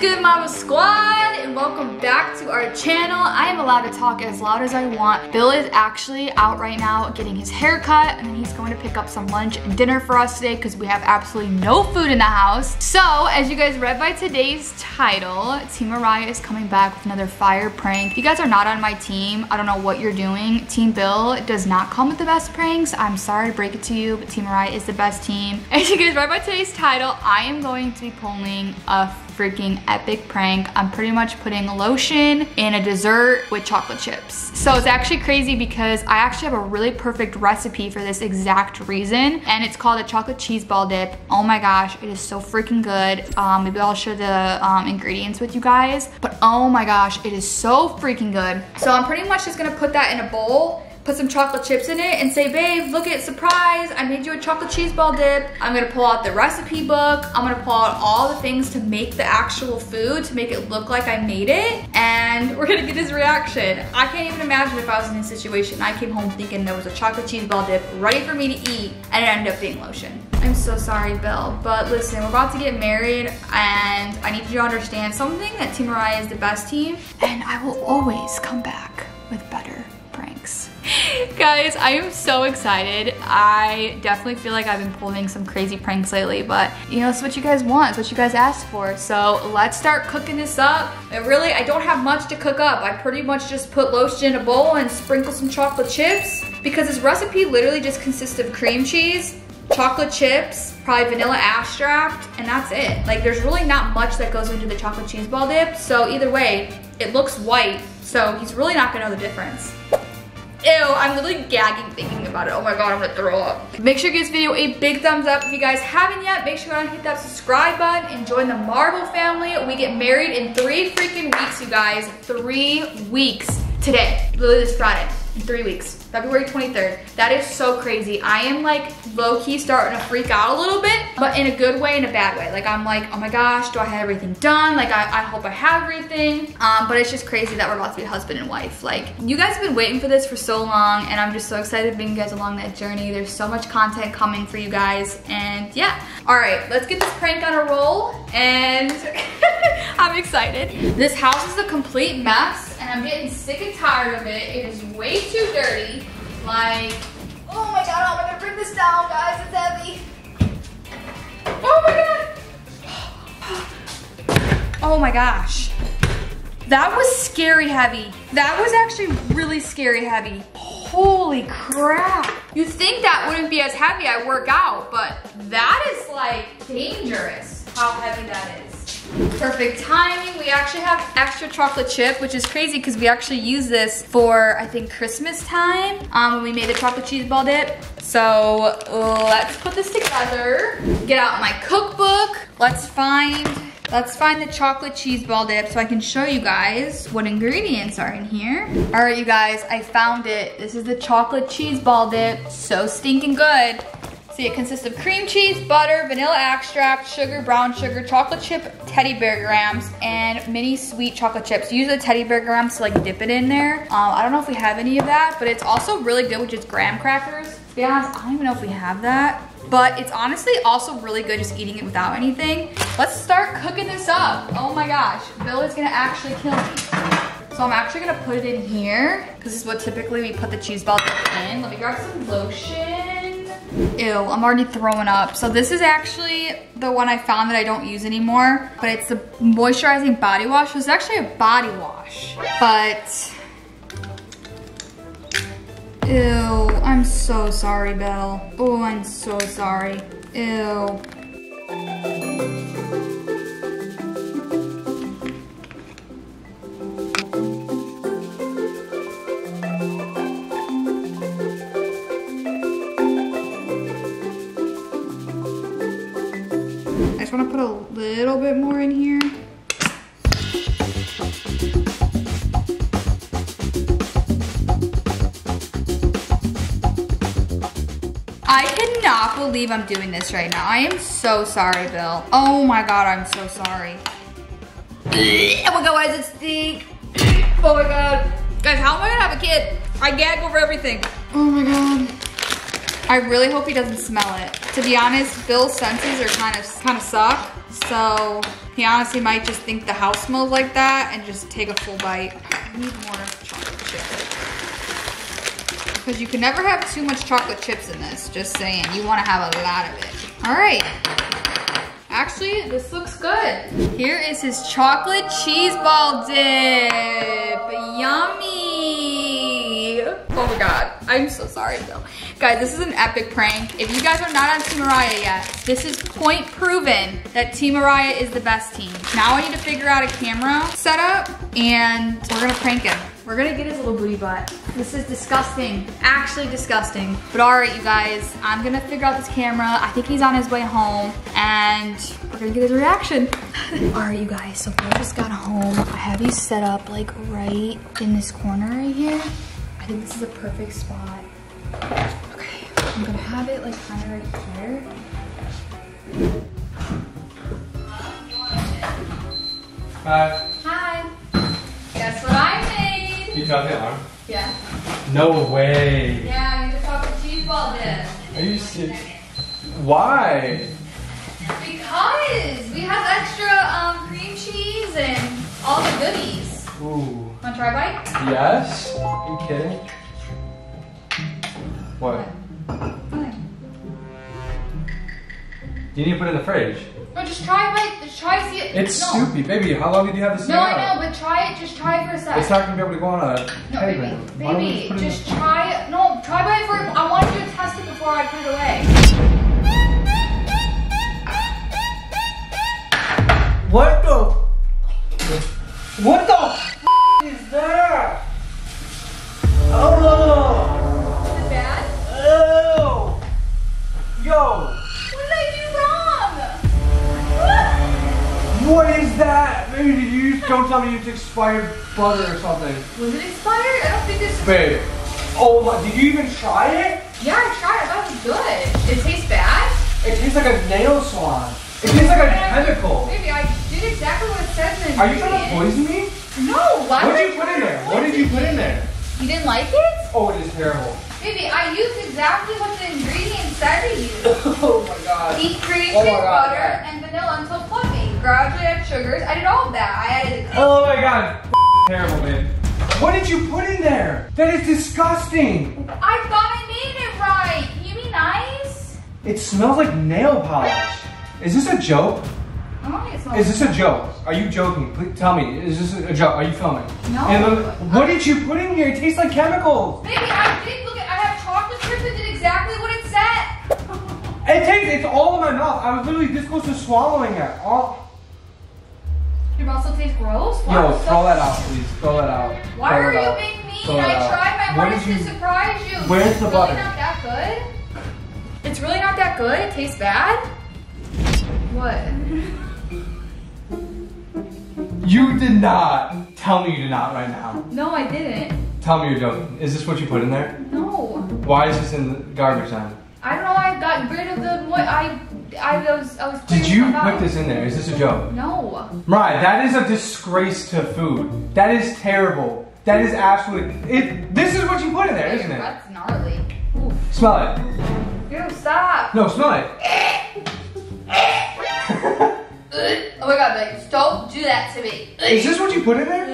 Good, Marble Squad? And welcome back to our channel. I am allowed to talk as loud as I want. Bill is actually out right now getting his hair cut, and then he's going to pick up some lunch and dinner for us today because we have absolutely no food in the house. So, as you guys read by today's title, Team Mariah is coming back with another fire prank. If you guys are not on my team, I don't know what you're doing. Team Bill does not come with the best pranks. I'm sorry to break it to you, but Team Mariah is the best team. As you guys read by today's title, I am going to be pulling a freaking epic prank. I'm pretty much putting lotion in a dessert with chocolate chips. So it's actually crazy because I actually have a really perfect recipe for this exact reason. And it's called a chocolate cheese ball dip. Oh my gosh, it is so freaking good. Um, maybe I'll share the um, ingredients with you guys. But oh my gosh, it is so freaking good. So I'm pretty much just gonna put that in a bowl put some chocolate chips in it and say, babe, look at surprise, I made you a chocolate cheese ball dip. I'm gonna pull out the recipe book. I'm gonna pull out all the things to make the actual food to make it look like I made it. And we're gonna get his reaction. I can't even imagine if I was in this situation. I came home thinking there was a chocolate cheese ball dip ready for me to eat and it ended up being lotion. I'm so sorry, Bill, but listen, we're about to get married and I need you to understand something that Team Mariah is the best team and I will always come back with better. Guys, I am so excited. I definitely feel like I've been pulling some crazy pranks lately, but you know, it's what you guys want, it's what you guys asked for. So let's start cooking this up. And really, I don't have much to cook up. I pretty much just put lotion in a bowl and sprinkle some chocolate chips because this recipe literally just consists of cream cheese, chocolate chips, probably vanilla extract, and that's it. Like there's really not much that goes into the chocolate cheese ball dip. So either way, it looks white, so he's really not gonna know the difference. Ew, I'm literally gagging thinking about it. Oh my god, I'm gonna throw up. Make sure you give this video a big thumbs up. If you guys haven't yet, make sure to hit that subscribe button and join the Marble family. We get married in three freaking weeks, you guys. Three weeks today, literally this Friday in three weeks, February 23rd. That is so crazy. I am like low-key starting to freak out a little bit, but in a good way, in a bad way. Like I'm like, oh my gosh, do I have everything done? Like I, I hope I have everything. Um, but it's just crazy that we're about to be husband and wife. Like you guys have been waiting for this for so long and I'm just so excited to bring you guys along that journey. There's so much content coming for you guys and yeah. All right, let's get this prank on a roll and I'm excited. This house is a complete mess and I'm getting sick and tired of it. It is way too dirty. Like, oh my god, am gonna bring this down, guys? It's heavy. Oh my god. Oh my gosh. That was scary heavy. That was actually really scary heavy. Holy crap. you think that wouldn't be as heavy, I work out, but that is like dangerous how heavy that is. Perfect timing. We actually have extra chocolate chip, which is crazy because we actually use this for, I think, Christmas time um, when we made the chocolate cheese ball dip. So let's put this together. Get out my cookbook. Let's find Let's find the chocolate cheese ball dip so I can show you guys what ingredients are in here. All right, you guys, I found it. This is the chocolate cheese ball dip. So stinking good. See, it consists of cream cheese, butter, vanilla extract, sugar, brown sugar, chocolate chip, teddy bear grams, and mini sweet chocolate chips. Use the teddy bear grams to like dip it in there. Um, I don't know if we have any of that, but it's also really good with just graham crackers. To be honest, I don't even know if we have that. But it's honestly also really good just eating it without anything. Let's start cooking this up. Oh my gosh, Bill is gonna actually kill me. So I'm actually gonna put it in here because this is what typically we put the cheese balls in. Let me grab some lotion. Ew, I'm already throwing up. So this is actually the one I found that I don't use anymore, but it's the moisturizing body wash. It's actually a body wash, but ew, I'm so sorry, Belle. Oh, I'm so sorry. Ew. Just wanna put a little bit more in here. I cannot believe I'm doing this right now. I am so sorry, Bill. Oh my God, I'm so sorry. oh my God, why does it stink? Oh my God. Guys, how am I gonna have a kid? I gag over everything. Oh my God. I really hope he doesn't smell it. To be honest, Bill's senses are kind of kind of suck. So he honestly might just think the house smells like that and just take a full bite. I need more chocolate chip. Because you can never have too much chocolate chips in this, just saying. You wanna have a lot of it. All right. Actually, this looks good. Here is his chocolate cheese ball dip. Yummy. Oh my God, I'm so sorry though. Guys, this is an epic prank. If you guys are not on Team Mariah yet, this is point proven that Team Mariah is the best team. Now I need to figure out a camera setup and we're gonna prank him. We're gonna get his little booty butt. This is disgusting, actually disgusting. But all right, you guys, I'm gonna figure out this camera. I think he's on his way home and we're gonna get his reaction. all right, you guys, so I just got home. I have you set up like right in this corner right here. I think this is a perfect spot. I'm gonna have it like kind of right here. Hi. Hi. Guess what I made? You dropped the alarm? Yeah. No way. Yeah, I need to talk to cheese ball dip. Are you serious? Why? Because we have extra um, cream cheese and all the goodies. Ooh. Wanna try a bite? Yes? Are you kidding? What? Fine. You need to put it in the fridge. No, just try a bite. Just try see it. It's no. soupy. Baby, how long did you have this No, thing I know, but try it. Just try it for a sec. It's not gonna be able to go on a no, baby, Why baby, put just try it. No, try bite for. I want you to test it before I put it away. What the? What the What is that? Maybe did you just don't tell me you it's expired butter or something. Was it expired? I don't think it's Babe. Oh my, did you even try it? Yeah, I tried. it. That was good. It tastes bad. It tastes like a nail salon. It tastes like a chemical. Baby, I did exactly what it says in the Are you trying to poison me? No, why What did you put in there? What did you put in there? You didn't like it? Oh, it is terrible. Baby, I used exactly what the ingredient said to use. oh my god. Eat cream, Oh God, butter, yeah. and vanilla until fluffy. Gradually add sugars. I did all of that. I added Oh my god. Terrible, man. What did you put in there? That is disgusting. I thought I made it right. Can you be nice? It smells like nail polish. Is this a joke? I don't think it smells Is this a joke? Are you joking? Please tell me. Is this a joke? Are you filming? No. And what did you put in here? It tastes like chemicals. Baby, I did look at I have chocolate chips that did exactly what it said. It tastes. It's all in my mouth. I was literally this close to swallowing it. All. Your mouth still tastes gross? Yo, Wow, so- throw that out, please. Throw that out. Why Throw are you out. being mean? Throw I tried my What hardest to surprise you. Where's It's the really butter? not that good. It's really not that good. It tastes bad. What? You did not. Tell me you did not right now. No, I didn't. Tell me you're joking. Is this what you put in there? No. Why is this in the garbage then? I don't know. I got rid. What I. I was. I was. Did you put this in there? Is this a joke? No. Mariah, that is a disgrace to food. That is terrible. That is absolutely. It. This is what you put in there, isn't it? That's gnarly. Smell it. Ew, stop. No, smell it. Oh my god, like, don't do that to me. Is this what you put in there?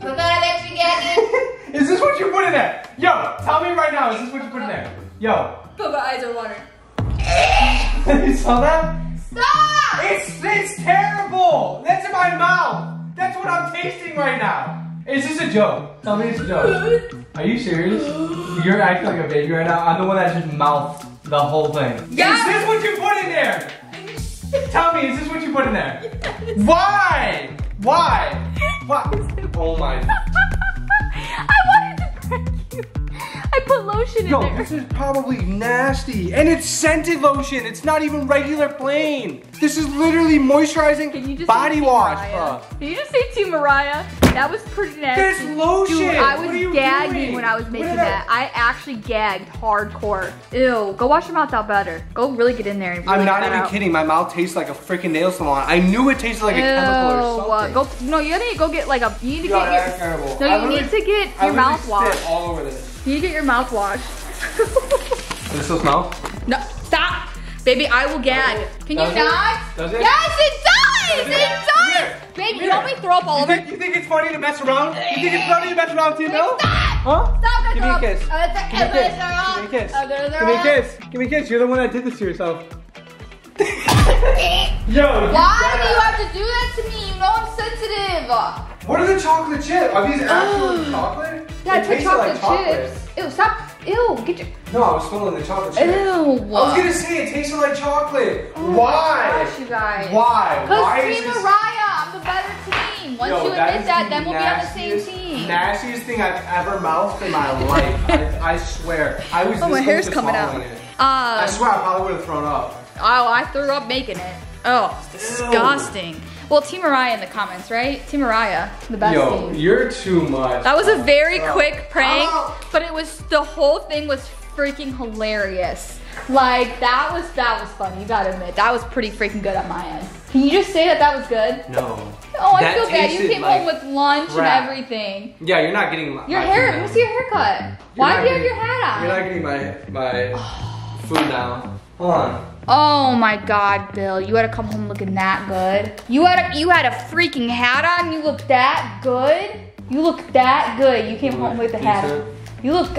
Put that extra gas is this what you put in there? Yo, tell me right now. Is this what you put in there? Yo, But my eyes are watering. you saw that? Stop! It's it's terrible. That's in my mouth. That's what I'm tasting right now. Is this a joke? Tell me it's a joke. Are you serious? You're acting like a baby right now. I'm the one that just mouthed the whole thing. Yeah. Is this what you put in there? Tell me, is this what you put in there? Why? Why? Why? Oh my. Lotion in Yo, there. this is probably nasty. And it's scented lotion. It's not even regular plain. This is literally moisturizing Can you just body wash. Mariah? Can you just say Team Mariah? That was pretty nasty. There's lotion. Dude, I was gagging doing? when I was making I- that. I actually gagged hardcore. Ew. Go wash your mouth out better. Go really get in there and really I'm not even out. kidding. My mouth tastes like a freaking nail salon. I knew it tasted like a chemical or Ew, uh, something. Go, no, you need to go get like a. You need to Yo, get that's your. terrible. No, I you need to get your mouth washed. all over this. You need to get your mouth washed. Does it still smell? No, stop. Baby, I will gag. Can Does you it? not? Does it? Yes, it does! Does It it? Come here. does! Baby, Come you want me to throw up all You over? think, you think it's funny to mess around? You think it's funny to mess around, Bill? Stop! Huh? Stop, Give me a kiss. Uh, Give me a kiss. Give me a kiss. Give me a kiss. Give me a kiss. You're the one that did this to yourself. Yo. Why do you have to do that to me? You know I'm sensitive. What are the chocolate chips? Are these actual chocolate? Yeah, It took tasted chocolate chips. Ew, stop. Ew, get your. No, I was filling the chocolate chips. Ew. I was gonna say it tasted like chocolate. Oh Why? gosh, you guys. Why? Why Because is Team this? Mariah, better team. Once Yo, you admit is that, the then we'll be on the same nastiest- team. Nastiest thing I've ever mouthed in my life. I, I swear. I was. Oh, my hair's coming out. swallowing it. Uh, I swear I probably would have thrown up. oh, I threw up making it. Oh, it's disgusting. Well, Team Mariah in the comments, right? Team Mariah, the best Yo, team. you're too much. That was a oh, very Bro. quick prank, Oh. but it was the whole thing was freaking hilarious. Like that was that was funny, You gotta admit that was pretty freaking good on my end. Can you just say that that was good? No. Oh, I That feel bad. You came like home with lunch crap. and everything. Yeah, you're not getting my Your my hair. food Let me now. see your haircut. Why do you have your hat on? You're not getting my my food now. Hold on. Oh my God, Bill! You had to come home looking that good. You had a you had a freaking hat on. You look that good. You look that good. You came home with the hat. on. You look.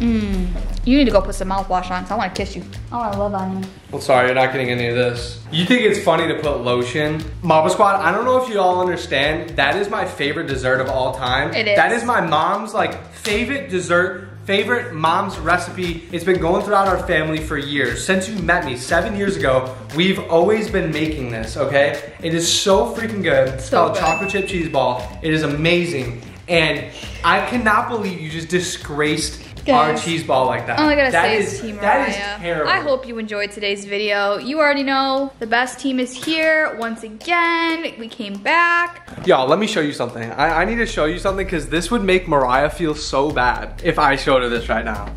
Mmm. You need to go put some mouthwash on. Cause I want to kiss you. Oh, I want to love on you. Well, sorry, you're not getting any of this. You think it's funny to put lotion? Marble Squad, I don't know if you all understand. That is my favorite dessert of all time. It is. That is my mom's like favorite dessert, favorite mom's recipe. It's been going throughout our family for years. Since you met me seven years ago, we've always been making this, okay? It is so freaking good. It's So called good. chocolate chip cheese ball. It is amazing. And I cannot believe you just disgraced our Guys. cheese ball like that. All I gotta That say is- is Team That is terrible. I hope you enjoyed today's video. You already know the best team is here once again. We came back. Y'all, let me show you something. I, I need to show you something because this would make Mariah feel so bad if I showed her this right now.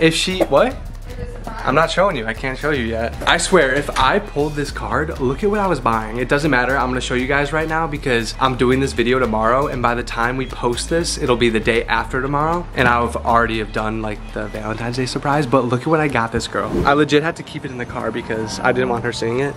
If she, what? I'm not showing you. I can't show you yet. I swear, if I pulled this card, look at what I was buying. It doesn't matter. I'm gonna show you guys right now because I'm doing this video tomorrow and by the time we post this, it'll be the day after tomorrow. And I've already have done like the Valentine's Day surprise, but look at what I got this girl. I legit had to keep it in the car because I didn't want her seeing it.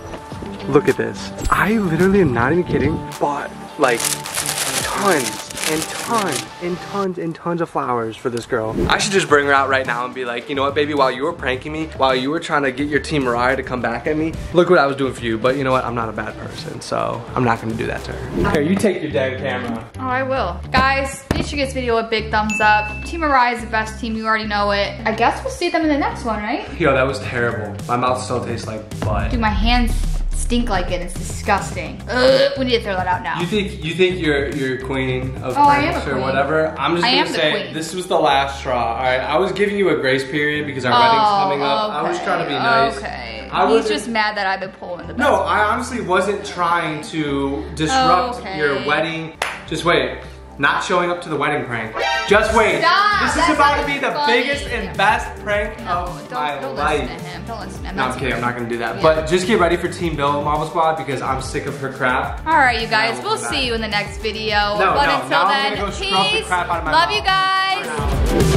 Look at this. I literally am not even kidding, bought like tons and tons and tons and tons of flowers for this girl. I should just bring her out right now and be like, you know what, baby, while you were pranking me, while you were trying to get your team Mariah to come back at me, look what I was doing for you. But you know what, I'm not a bad person, so I'm not gonna do that to her. Here, you take your damn camera. Oh, I will. Guys, make sure you give this video a big thumbs up. Team Mariah is the best team. You already know it. I guess we'll see them in the next one, right? Yo, that was terrible. My mouth still tastes like butt. Dude, my hands stink like it. It's disgusting. Ugh, we need to throw that out now. You think you think you're you're queen of Oh, I am or whatever? I'm just I gonna say this was the last straw. All right, I was giving you a grace period because our wedding's oh, coming up. I was trying to be nice. Okay. I He's wasn't- just mad that I've been pulling the. No, I honestly wasn't trying to disrupt oh, Okay. your wedding. Just wait. Not showing up to the wedding prank. Just wait. Stop, This is that's about to be the funny. biggest and best prank No, of don't, my don't life. listen to him. Don't listen to him. No, I'm kidding. I'm not gonna do that. Yeah. But just get ready for Team Bill Marble Squad because I'm sick of her crap. All right, you guys. We'll we'll see back. you in the next video. No, but no, until then, gonna go scrub the peace. crap out of my Love you guys.